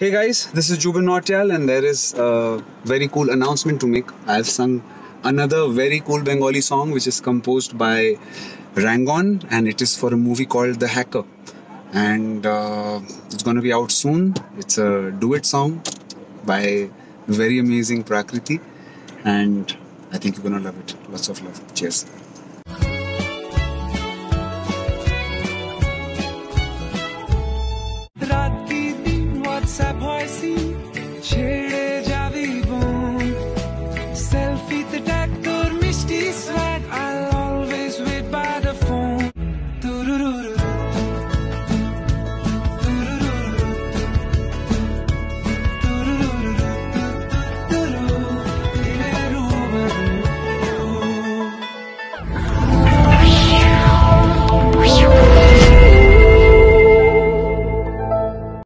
Hey guys, this is Jubin Nautiyal, and there is a very cool announcement to make. I've sung another very cool Bengali song which is composed by Rangon, and it is for a movie called The Hacker. And uh, it's gonna be out soon. It's a duet song by very amazing Prakriti, and I think you're gonna love it. Lots of love. Cheers. 情